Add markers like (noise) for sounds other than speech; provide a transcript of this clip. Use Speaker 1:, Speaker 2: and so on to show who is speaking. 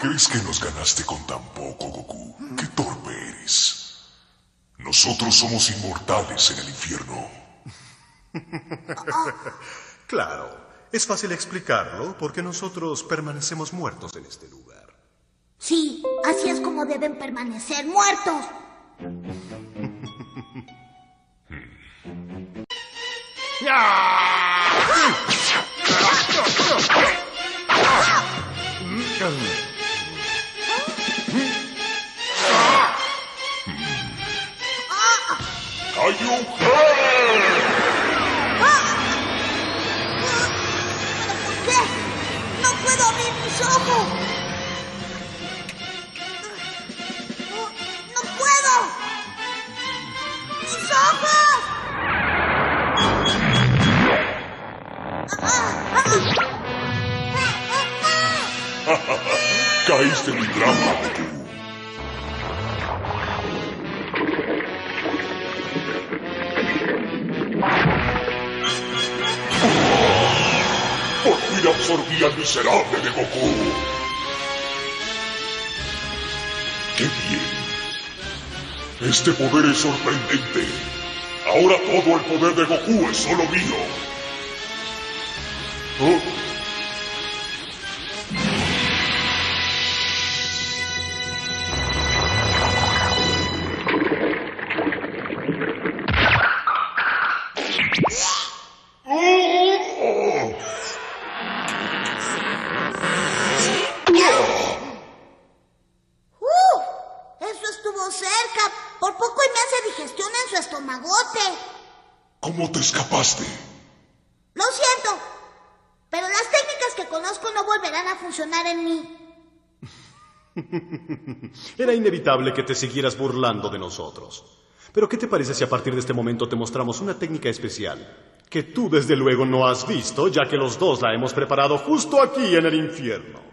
Speaker 1: ¿Crees que nos ganaste con tan poco, Goku? ¡Qué torpe eres! Nosotros somos inmortales en el infierno. (laughs)
Speaker 2: Claro, es fácil explicarlo porque nosotros permanecemos muertos en este lugar.
Speaker 3: Sí, así es como deben permanecer muertos. (laughs) ¿Por qué? No puedo abrir mis ojos. No, no puedo. Mis ojos. (laughs)
Speaker 1: Caíste en mi trampa, absorbí al miserable de Goku. ¡Qué bien! Este poder es sorprendente. Ahora todo el poder de Goku es solo mío. ¿Oh?
Speaker 3: Estuvo cerca. Por poco y me hace digestión en su estomagote.
Speaker 1: ¿Cómo te escapaste?
Speaker 3: Lo siento. Pero las técnicas que conozco no volverán a funcionar en mí. (laughs)
Speaker 2: Era inevitable que te siguieras burlando de nosotros. Pero ¿qué te parece si a partir de este momento te mostramos una técnica especial que tú desde luego no has visto, ya que los dos la hemos preparado justo aquí en el infierno?